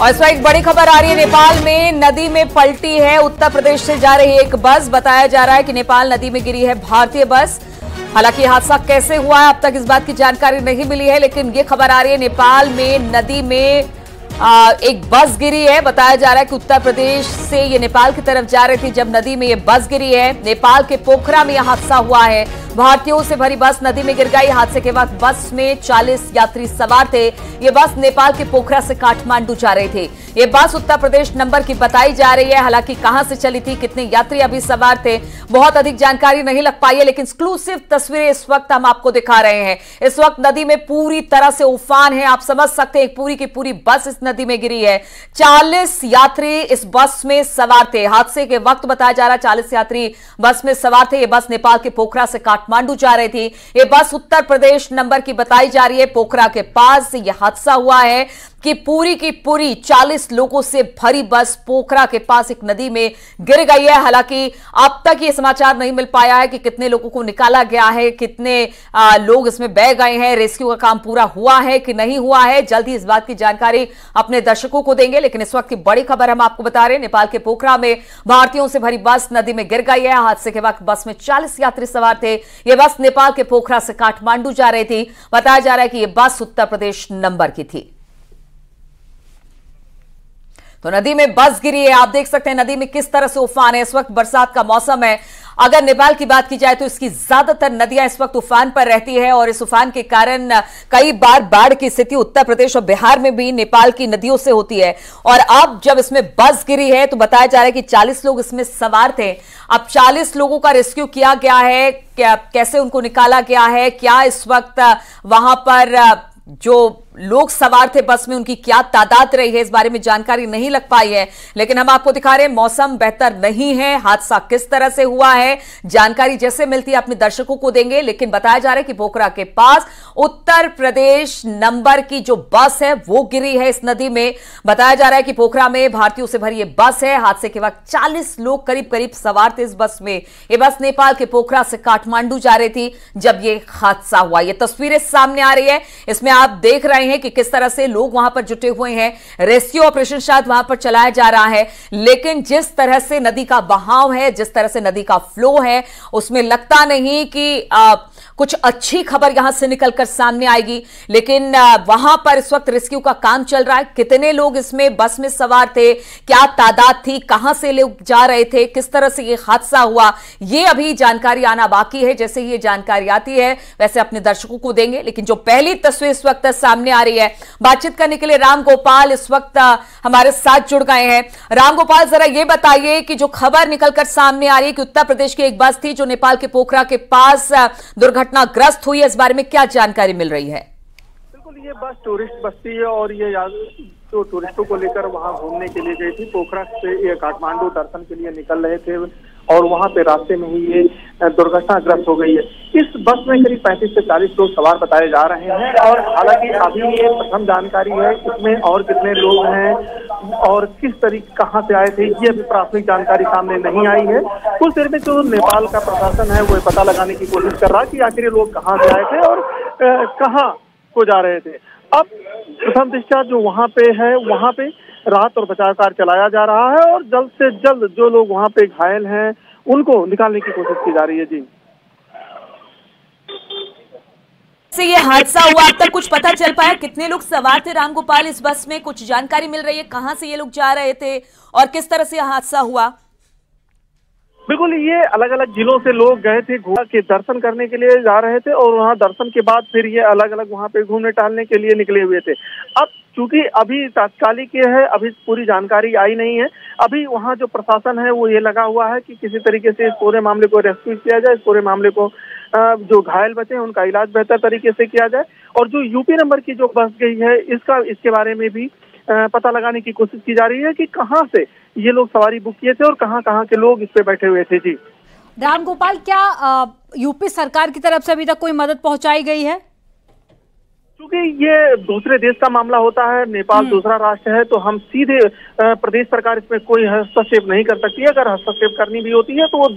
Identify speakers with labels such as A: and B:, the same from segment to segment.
A: और इस एक बड़ी खबर आ रही है, नेपाल में नदी में पलटी है, उत्तर प्रदेश से जा रही एक बस। बताया जा रहा है कि नेपाल नदी में गिरी है भारतीय बस। हालाँकि हादसा कैसे हुआ है, अब तक इस बात की जानकारी नहीं मिली है, लेकिन ये खबर आ रही है, नेपाल में नदी में आ, एक बस गिरी है बताया जा रहा है कि उत्तर प्रदेश से ये नेपाल की तरफ़ जा रही थी जब नदी में ये बस गिरी है। नेपाल के पोखरा में यह हादसा हुआ है। भारतीयों से भरी बस नदी में गिर गई। हादसे के वक्त बस में 40 यात्री सवार थे। ये बस नेपाल के पोखरा से काठमांडू जा रहे थे। ये बस उत्तर प्रदेश नंबर की बताई जा रही है। हालाँकि कहाँ से चली थी कितने यात्री अभी सवार थे बहुत अधिक जानकारी नहीं लग पाई है लेकिन एक्सक्लूसिव तस्वीरें इस वक्त हम आपको दिखा रहे हैं। इस वक्त नदी में पूरी तरह से उफान है। आप समझ सकते हैं पूरी की पूरी बस इस नदी में गिरी है। चालीस यात्री इस बस में सवार थे। हादसे के वक्त बताया जा रहा है चालीस यात्री बस में सवार थे। ये बस नेपाल के पोखरा से काठमांडू जा रही थी। ये बस उत्तर प्रदेश नंबर की बताई जा रही है। पोखरा के पास यह हादसा हुआ है कि पूरी की पूरी 40 लोगों से भरी बस पोखरा के पास एक नदी में गिर गई है। हालाँकि अब तक ये समाचार नहीं मिल पाया है कि कितने लोगों को निकाला गया है कितने आ, लोग इसमें बह गए हैं। रेस्क्यू का काम पूरा हुआ है कि नहीं हुआ है? जल्द इस बात की जानकारी अपने दर्शकों को देंगे, लेकिन इस वक्त की बड़ी खबर हम आपको बता रहे हैं। नेपाल के पोखरा में भारतीयों से भरी बस नदी में गिर गई है। हादसे के वक्त बस में चालीस यात्री सवार थे। यह बस नेपाल के पोखरा से काठमांडू जा रही थी। बताया जा रहा है कि यह बस उत्तर प्रदेश नंबर की थी। तो नदी में बस गिरी है। आप देख सकते हैं नदी में किस तरह से उफान है। इस वक्त बरसात का मौसम है। अगर नेपाल की बात की जाए तो इसकी ज़्यादातर नदियाँ इस वक्त उफान पर रहती है और इस उफान के कारण कई बार बाढ़ की स्थिति उत्तर प्रदेश और बिहार में भी नेपाल की नदियों से होती है। और अब जब इसमें बस गिरी है तो बताया जा रहा है कि 40 लोग इसमें सवार थे। अब 40 लोगों का रेस्क्यू किया गया है। कैसे उनको निकाला गया है? क्या इस वक्त वहाँ पर जो लोग सवार थे, बस में उनकी क्या तादाद रही है, इस बारे में जानकारी नहीं लग पाई है। लेकिन हम आपको दिखा रहे हैं, मौसम बेहतर नहीं है, हादसा किस तरह से हुआ है, जानकारी जैसे मिलती है, अपने दर्शकों को देंगे। लेकिन बताया जा रहा है कि पोखरा के पास उत्तर प्रदेश नंबर की जो बस है, वो गिरी है इस नदी में। बताया जा रहा है कि पोखरा में भारतीयों से भरी ये बस है, हादसे के वक्त चालीस लोग करीब करीब सवार थे इस बस में। ये बस नेपाल के पोखरा से काठमांडू जा रही थी, जब ये हादसा हुआ। ये तस्वीरें सामने आ रही है, इसमें आप देख रहे हैं कि किस तरह से लोग वहाँ पर जुटे हुए हैं। रेस्क्यू ऑपरेशन शायद वहाँ पर चलाया जा रहा है लेकिन जिस तरह से नदी का बहाव है जिस तरह से नदी का फ्लो है उसमें लगता नहीं कि आ, कुछ अच्छी खबर यहाँ से निकलकर सामने आएगी, लेकिन वहाँ पर इस वक्त रेस्क्यू का काम चल रहा है। कितने लोग इसमें बस में सवार थे? क्या तादाद थी? कहाँ से लोग जा रहे थे? किस तरह से यह हादसा हुआ? यह अभी जानकारी आना बाकी है, जैसे ही ये जानकारी आती है, वैसे अपने दर्शकों को देंगे। लेकिन जो पहली तस्वीर इस वक्त सामने आ रही है, बातचीत करने के लिए राम गोपाल इस वक्त हमारे साथ जुड़ गए हैं। राम गोपाल, जरा ये बताइए कि जो खबर निकलकर सामने आ रही है कि उत्तर प्रदेश की एक बस थी जो नेपाल के पोखरा के पास दुर्घटनाग्रस्त हुई है, इस बारे में क्या जानकारी मिल रही है?
B: बिल्कुल, ये बस टूरिस्ट बस्ती है और ये जो टूरिस्टों को लेकर वहाँ घूमने के लिए गई थी, पोखरा से ये काठमांडू दर्शन के लिए निकल रहे थे। और वहाँ पे रास्ते में ही ये दुर्घटनाग्रस्त हो गई है। इस बस में करीब पैंतीस से चालीस लोग सवार बताए जा रहे हैं और हालाँकि अभी ये प्रथम जानकारी है, इसमें और कितने लोग हैं और किस तरीके, कहाँ से आए थे, ये अभी प्राथमिक जानकारी सामने नहीं आई है। कुछ देर में जो नेपाल का प्रशासन है, वो पता लगाने की कोशिश कर रहा कि आखिर लोग कहाँ से आए थे और कहाँ को जा रहे थे। अब प्रथम दृष्टा जो वहाँ पे है, वहाँ पे राहत और बचाव कार्य चलाया जा रहा है और जल्द से जल्द जो लोग वहाँ पे घायल हैं, उनको निकालने की कोशिश की जा रही है, जी।
A: से ये हादसा हुआ, अब तक कुछ पता चल पाया कितने लोग सवार थे रामगोपाल? इस बस में कुछ जानकारी मिल रही है, कहाँ से ये लोग जा रहे थे और किस तरह से हादसा हुआ?
B: बिल्कुल, ये अलग अलग जिलों से लोग गए थे घोड़ा के दर्शन करने के लिए जा रहे थे और वहाँ दर्शन के बाद फिर ये अलग अलग वहाँ पे घूमने टहलने के लिए निकले हुए थे। अब चूँकि अभी तात्कालिक ये है, अभी पूरी जानकारी आई नहीं है, अभी वहाँ जो प्रशासन है वो ये लगा हुआ है कि किसी तरीके से इस पूरे मामले को रेस्क्यू किया जाए, इस पूरे मामले को जो घायल बचे हैं, उनका इलाज बेहतर तरीके से किया जाए। और जो यूपी नंबर की जो बस गई है, इसका, इसके बारे में भी पता लगाने की कोशिश की जा रही है कि कहाँ से ये लोग सवारी बुक किए थे और कहाँ कहाँ के लोग इस पे बैठे हुए थे जी।
C: राम गोपाल क्या यूपी सरकार की तरफ़ से अभी तक कोई मदद पहुंचाई गई है?
B: क्योंकि ये दूसरे देश का मामला होता है नेपाल
D: हम्म।
B: दूसरा राष्ट्र है तो हम सीधे प्रदेश सरकार इसमें कोई हस्तक्षेप नहीं कर सकती है। अगर हस्तक्षेप करनी भी होती है तो वो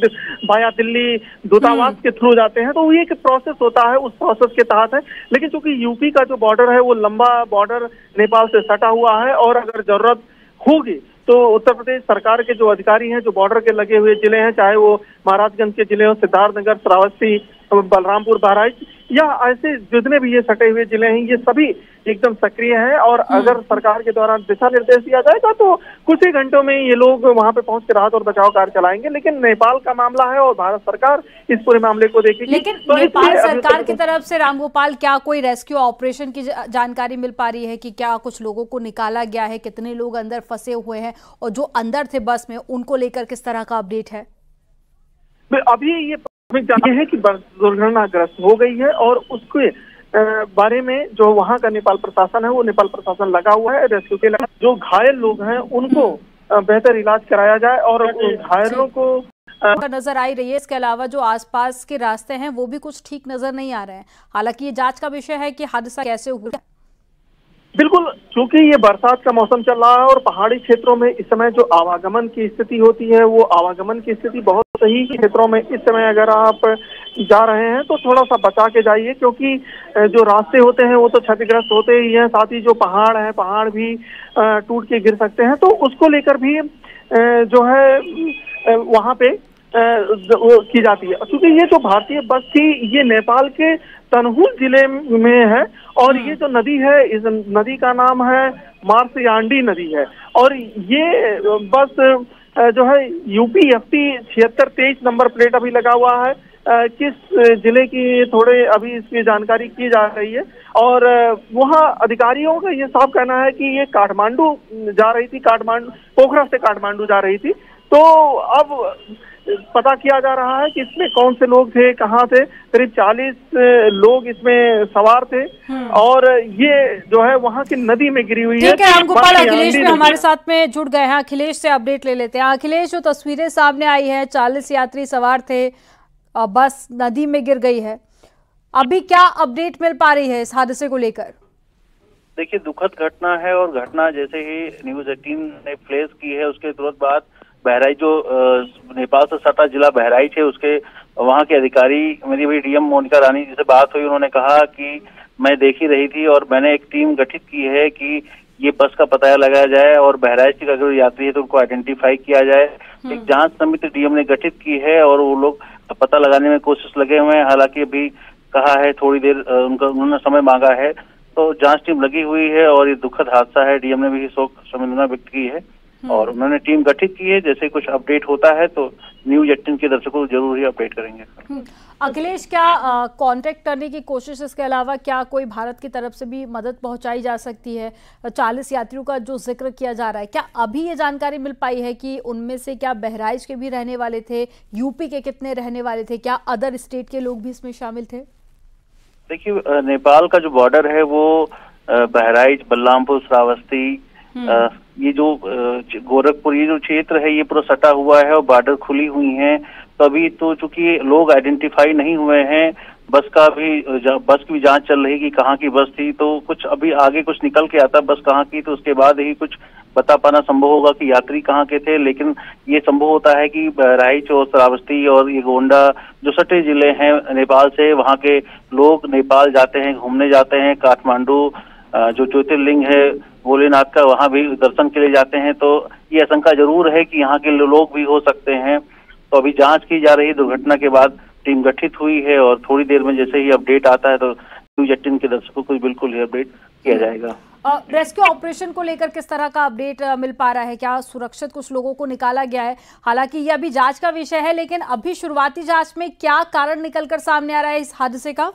B: बाया दिल्ली दूतावास
D: हम्म।
B: के थ्रू जाते हैं। तो ये एक प्रोसेस होता है उस प्रोसेस के तहत है। लेकिन चूँकि यूपी का जो बॉर्डर है वो लंबा बॉर्डर नेपाल से सटा हुआ है और अगर ज़रूरत होगी तो उत्तर प्रदेश सरकार के जो अधिकारी हैं, जो बॉर्डर के लगे हुए ज़िले हैं, चाहे वो महाराजगंज के ज़िले हो, सिद्धार्थनगर, श्रावस्ती बलरामपुर बहराइच या ऐसे जितने भी ये सटे हुए ज़िले हैं ये सभी एकदम सक्रिय हैं और अगर सरकार के द्वारा दिशा निर्देश दिया जाएगा तो कुछ ही घंटों में ये लोग वहाँ पे पहुँच के राहत और बचाव कार्य चलाएँगे। लेकिन नेपाल का मामला है और भारत सरकार इस पूरे मामले को देखेगी।
D: लेकिन
B: तो
D: नेपाल सरकार की तरफ़ से रामगोपाल क्या कोई रेस्क्यू ऑपरेशन की जानकारी मिल पा रही है कि क्या कुछ लोगों को निकाला गया है? कितने लोग अंदर फंसे हुए हैं? और जो अंदर थे बस में उनको लेकर किस तरह का अपडेट है?
B: अभी ये प्राथमिक जानकारी है कि बस दुर्घटनाग्रस्त हो गई है और उसके बारे में जो वहाँ का नेपाल प्रशासन है वो नेपाल प्रशासन लगा हुआ है रेस्क्यू के लिए। जो घायल लोग हैं उनको बेहतर इलाज कराया जाए और घायलों को
D: नज़र आई रही है इसके अलावा जो आसपास के रास्ते हैं वो भी कुछ ठीक नज़र नहीं आ रहे हैं। हालाँकि ये जाँच का विषय है कि हादसा कैसे हुआ।
B: बिल्कुल, क्योंकि ये बरसात का मौसम चल रहा है और पहाड़ी क्षेत्रों में इस समय जो आवागमन की स्थिति होती है, वो आवागमन की स्थिति बहुत सही क्षेत्रों में इस समय अगर आप जा रहे हैं तो थोड़ा सा बचा के जाइए, क्योंकि जो रास्ते होते हैं, वो तो क्षतिग्रस्त होते ही हैं, साथ ही जो पहाड़ है, पहाड़ भी टूट के गिर सकते हैं तो उसको लेकर भी जो है वहाँ पे की जाती है। क्योंकि ये जो भारतीय बस थी, ये नेपाल के तनहुल ज़िले में है और ये जो नदी है, इस नदी का नाम है मार्सयांडी नदी है। और ये बस जो है यूपी एफ़ टी छिहत्तर तेईस नंबर प्लेट अभी लगा हुआ है। किस ज़िले की थोड़े अभी इसकी जानकारी की जा रही है। और वहाँ अधिकारियों का ये साफ़ कहना है कि ये काठमांडू जा रही थी, काठमांडू, पोखरा से काठमांडू जा रही थी। तो अब पता किया जा रहा है कि इसमें कौन से लोग थे कहाँ थे? करीब चालीस लोग इसमें सवार थे। और ये जो है वहाँ की नदी में गिरी हुई है।
D: ठीक है रामगोपाल
B: बाकी
D: अखिलेश भी हमारे साथ में जुड़ गए हैं। अखिलेश से अपडेट ले लेते हैं। अखिलेश जो तस्वीरें सामने आई हैं चालीस यात्री सवार थे और बस नदी में गिर गई है। अभी क्या अपडेट मिल पा रही है इस हादसे को लेकर?
C: देखिए दुखद घटना है और घटना जैसे ही न्यूज़ एटीन ने फ्लेश की है उसके तुरंत बाद बहराइच जो अ, नेपाल से सटा जिला बहराइच है उसके वहाँ के अधिकारी मेरी भाई डीएम मोनिका रानी जी से बात हुई उन्होंने कहा कि मैं देख ही रही थी और मैंने एक टीम गठित की है कि ये बस का पता लगाया जाए और बहराइच के अगर यात्री है तो उनको आइडेंटिफाई किया जाए। एक जाँच समिति डीएम ने गठित की है और वो लोग पता लगाने में कोशिश लगे हुए हैं हालाँकि अभी कहा है थोड़ी देर उनका उन्होंने समय मांगा है तो जाँच टीम लगी हुई है और ये दुखद हादसा है डीएम ने भी शोक संवेदना व्यक्त की है। और उन्होंने टीम गठित की है। जैसे कुछ अपडेट होता है तो न्यूज़ एटीन के दर्शकों को ज़रूर ही अपडेट करेंगे।
D: हम्म, अखिलेश क्या कांटेक्ट करने की कोशिश इसके अलावा क्या कोई भारत की तरफ़ से भी मदद पहुंचाई जा सकती है? चालीस यात्रियों का जो ज़िक्र किया जा रहा है क्या अभी ये जानकारी मिल पाई है कि उनमें से क्या बहराइच के भी रहने वाले थे यूपी के कितने रहने वाले थे क्या अदर स्टेट के लोग भी इसमें शामिल थे?
C: देखिए नेपाल का जो बॉर्डर है वो बहराइच बलरामपुर श्रावस्ती अ, ये जो गोरखपुर ये जो क्षेत्र है ये पूरा सटा हुआ है और बॉर्डर खुली हुई है। तो अभी तो चूँकि लोग आइडेंटिफाई नहीं हुए हैं बस का भी बस की भी जाँच चल रही कि कहाँ की बस थी तो कुछ अभी आगे कुछ निकल के आता बस कहाँ की तो उसके बाद ही कुछ बता पाना संभव होगा कि यात्री कहाँ के थे। लेकिन ये संभव होता है कि बहराइच और श्रावस्ती और ये गोंडा जो सटे ज़िले हैं नेपाल से वहाँ के लोग नेपाल जाते हैं घूमने जाते हैं। काठमांडू जो ज्योतिर्लिंग है भोलेनाथ का वहाँ भी दर्शन के लिए जाते हैं तो ये आशंका ज़रूर है कि यहाँ के लोग भी हो सकते हैं। तो अभी जाँच की जा रही दुर्घटना के बाद टीम गठित हुई है और थोड़ी देर में जैसे ही अपडेट आता है तो न्यूज़ एटीन के दर्शकों को बिल्कुल ही अपडेट किया जाएगा।
D: रेस्क्यू ऑपरेशन को लेकर किस तरह का अपडेट मिल पा रहा है? क्या सुरक्षित कुछ लोगों को निकाला गया है? हालाँकि ये अभी जाँच का विषय है, लेकिन अभी शुरुआती जाँच में क्या कारण निकलकर सामने आ रहा है इस हादसे का?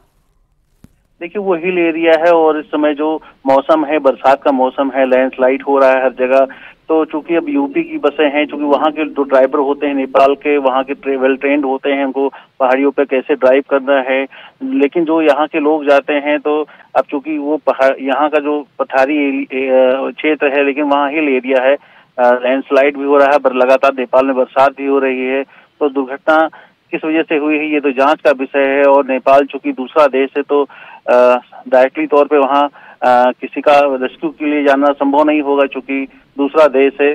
C: देखिए वो हिल एरिया है और इस समय जो मौसम है बरसात का मौसम है लैंडस्लाइड हो रहा है हर जगह। तो चूँकि अब यूपी की बसें हैं चूँकि वहाँ के जो ड्राइवर होते हैं नेपाल के वहाँ के ट्रे, वेल ट्रेंड होते हैं उनको पहाड़ियों पे कैसे ड्राइव करना है। लेकिन जो यहाँ के लोग जाते हैं तो अब चूँकि वो पहाड़ यहाँ का जो पठारी क्षेत्र है लेकिन वहाँ हिल एरिया है। लैंडस्लाइड भी हो रहा है पर लगातार नेपाल में बरसात भी हो रही है। तो दुर्घटना किस वजह से हुई है ये तो जाँच का विषय है और नेपाल चूँकि दूसरा देश है तो डायरेक्टली तौर पे वहाँ किसी का रेस्क्यू के लिए जाना संभव नहीं होगा चूँकि दूसरा देश है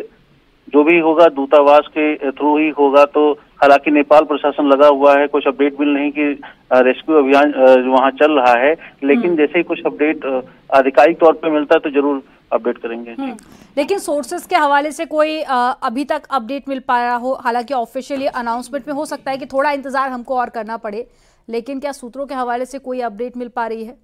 C: जो भी होगा दूतावास के थ्रू ही होगा तो हालाँकि नेपाल प्रशासन लगा हुआ है कुछ अपडेट मिल नहीं कि रेस्क्यू अभियान वहाँ चल रहा है लेकिन हम्म। जैसे ही कुछ अपडेट आधिकारिक तौर पर मिलता है तो ज़रूर अपडेट करेंगे हम्म।
D: लेकिन सोर्सेज के हवाले से कोई अभी तक अपडेट मिल पाया हो हालाँकि ऑफिशियली अनाउंसमेंट में हो सकता है कि थोड़ा इंतज़ार हमको और करना पड़े लेकिन क्या सूत्रों के हवाले से कोई अपडेट मिल पा रही है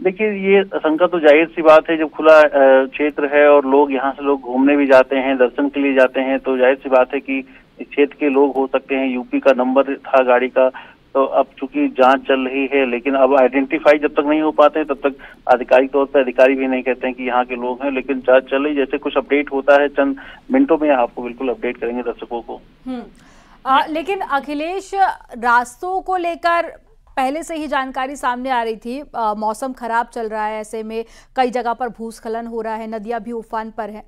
C: देखिए ये आशंका तो ज़ाहिर सी बात है जब खुला क्षेत्र है और लोग यहाँ से लोग घूमने भी जाते हैं दर्शन के लिए जाते हैं तो ज़ाहिर सी बात है कि क्षेत्र के लोग हो सकते हैं यूपी का नंबर था गाड़ी का तो अब चूँकि जाँच चल रही है लेकिन अब आइडेंटिफाई जब तक नहीं हो पाते तब तक आधिकारिक तौर पर अधिकारी भी नहीं कहते हैं कि यहाँ के लोग हैं लेकिन जाँच चल रही जैसे कुछ अपडेट होता है चंद मिनटों में आपको बिल्कुल अपडेट करेंगे दर्शकों को।
D: हम्म। आ, लेकिन अखिलेश रास्तों को लेकर पहले से ही जानकारी सामने आ रही थी। आ, मौसम खराब चल रहा है ऐसे में कई जगह पर भूस्खलन हो रहा है नदियाँ भी उफान पर है।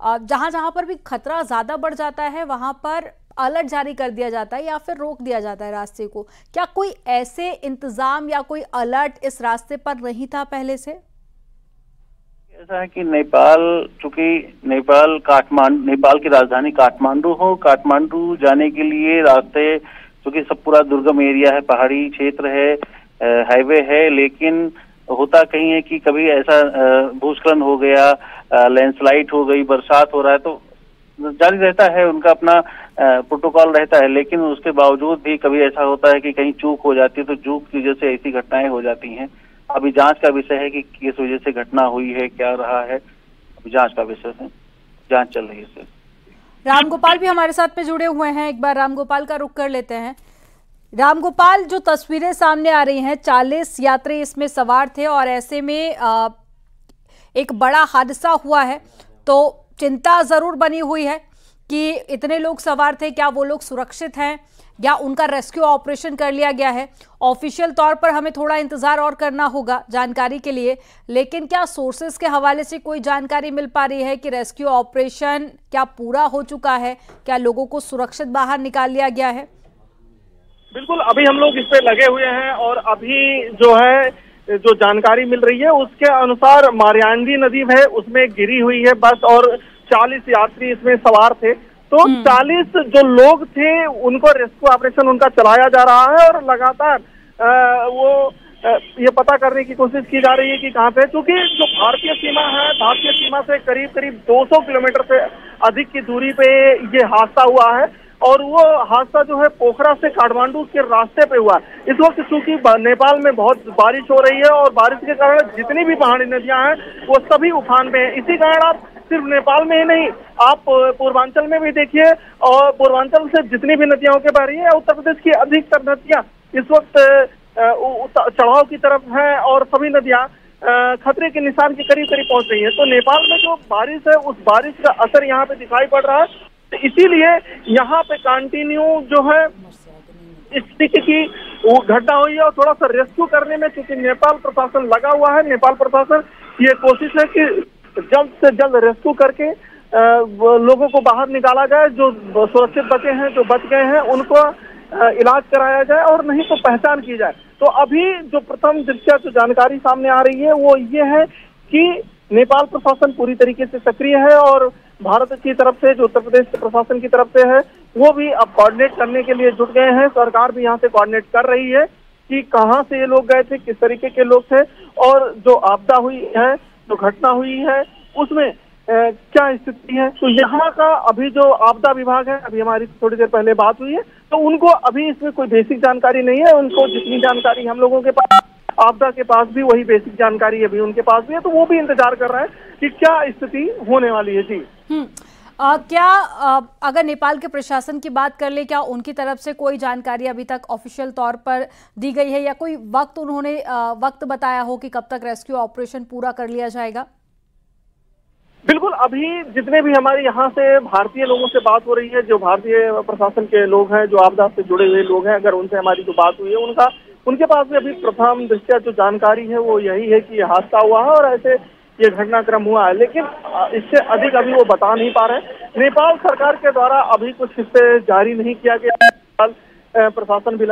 D: जहाँ जहाँ पर भी खतरा ज़्यादा बढ़ जाता है वहाँ पर अलर्ट जारी कर दिया जाता है या फिर रोक दिया जाता है रास्ते को? क्या कोई ऐसे इंतज़ाम या कोई अलर्ट इस रास्ते पर नहीं था पहले से?
C: ऐसा है कि नेपाल, चूँकि नेपाल काठमांडू, नेपाल की राजधानी काठमांडू हो, काठमांडू जाने के लिए रास्ते, चूँकि सब पूरा दुर्गम एरिया है, पहाड़ी क्षेत्र है हाईवे है, लेकिन होता कहीं है कि कभी ऐसा भूस्खलन हो गया लैंडस्लाइड हो गई, बरसात हो रहा है तो जारी रहता है उनका अपना प्रोटोकॉल रहता है लेकिन उसके बावजूद भी कभी ऐसा होता है कि कहीं चूक हो जाती है तो चूक की वजह से ऐसी घटनाएँ हो जाती हैं। अभी जाँच का विषय है कि किस वजह से घटना हुई है क्या रहा है। अभी जाँच का विषय है। जाँच चल रही है
D: रामगोपाल भी हमारे साथ में जुड़े हुए हैं। एक बार रामगोपाल का रुख कर लेते हैं। रामगोपाल जो तस्वीरें सामने आ रही हैं चालीस यात्री इसमें सवार थे और ऐसे में आ, एक बड़ा हादसा हुआ है। तो चिंता ज़रूर बनी हुई है कि इतने लोग सवार थे, क्या वो लोग सुरक्षित हैं, या उनका रेस्क्यू ऑपरेशन कर लिया गया है? ऑफिशियल तौर पर हमें थोड़ा इंतज़ार और करना होगा जानकारी के लिए, लेकिन क्या सोर्सेस के हवाले से कोई जानकारी मिल पा रही है कि रेस्क्यू ऑपरेशन क्या पूरा हो चुका है, क्या लोगों को सुरक्षित बाहर निकाल लिया गया है?
B: बिल्कुल, अभी हम लोग इस पे लगे हुए हैं और अभी जो है जो जानकारी मिल रही है उसके अनुसार मारियांडी नदी है उसमें गिरी हुई है बस और चालीस यात्री इसमें सवार थे तो हम्म। चालीस जो लोग थे उनको रेस्क्यू ऑपरेशन उनका चलाया जा रहा है और लगातार वो आ, ये पता करने की कोशिश की जा रही है कि कहाँ पे क्योंकि जो भारतीय सीमा है भारतीय सीमा से करीब करीब 200 किलोमीटर से अधिक की दूरी पे ये हादसा हुआ है और वो हादसा जो है पोखरा से काठमांडू के रास्ते पे हुआ। इस वक्त चूँकि नेपाल में बहुत बारिश हो रही है और बारिश के कारण जितनी भी पहाड़ी नदियाँ हैं, वो सभी उफान पे हैं। इसी कारण आप सिर्फ़ नेपाल में ही नहीं, आप पूर्वांचल में भी देखिए और पूर्वांचल से जितनी भी नदियाँ के बह रही है, उत्तर प्रदेश की अधिकतर नदियाँ इस वक्त चढ़ाव की तरफ़ है और सभी नदियाँ खतरे के निशान के करीब करीब पहुँच रही है। तो नेपाल में जो बारिश है, उस बारिश का असर यहाँ पे दिखाई पड़ रहा है। इसीलिए यहाँ पे कंटिन्यू जो है स्थिति की घटना हुई है और थोड़ा सा रेस्क्यू करने में क्योंकि नेपाल प्रशासन लगा हुआ है, नेपाल प्रशासन ये कोशिश है कि जल्द से जल्द रेस्क्यू करके लोगों को बाहर निकाला जाए, जो सुरक्षित बचे हैं, जो बच गए हैं, उनको इलाज कराया जाए और नहीं तो पहचान की जाए। तो अभी जो प्रथम दृष्टिया जो जानकारी सामने आ रही है, वो ये है कि नेपाल प्रशासन पूरी तरीके से सक्रिय है और भारत की तरफ़ से जो उत्तर प्रदेश प्रशासन की तरफ़ से है वो भी अब कोऑर्डिनेट करने के लिए जुट गए हैं। सरकार भी यहाँ से कोऑर्डिनेट कर रही है कि कहाँ से ये लोग गए थे किस तरीके के लोग थे और जो आपदा हुई है जो घटना हुई है उसमें ए, क्या स्थिति है? तो यहाँ का अभी जो आपदा विभाग है अभी हमारी थोड़ी देर पहले बात हुई है तो उनको अभी इसमें कोई बेसिक जानकारी नहीं है। उनको जितनी जानकारी हम लोगों के पास आपदा के पास भी वही बेसिक जानकारी अभी उनके पास भी है तो वो भी इंतज़ार कर रहे हैं कि क्या स्थिति होने वाली है। जी।
D: हम्म। आ, क्या आ, अगर नेपाल के प्रशासन की बात कर ले क्या उनकी तरफ़ से कोई जानकारी अभी तक ऑफिशियल तौर पर दी गई है या कोई वक्त उन्होंने आ, वक्त बताया हो कि कब तक रेस्क्यू ऑपरेशन पूरा कर लिया जाएगा?
B: बिल्कुल अभी जितने भी हमारे यहाँ से भारतीय लोगों से बात हो रही है जो भारतीय प्रशासन के लोग हैं जो आपदा से जुड़े हुए लोग हैं अगर उनसे हमारी जो बात हुई है उनका उनके पास भी अभी प्रथम दृष्टिया जो जानकारी है, वो यही है कि हादसा हुआ है और ऐसे ये घटनाक्रम हुआ है। लेकिन इससे अधिक अभी वो बता नहीं पा रहे नेपाल सरकार के द्वारा अभी कुछ हिस्से जारी नहीं किया गया। प्रशासन भी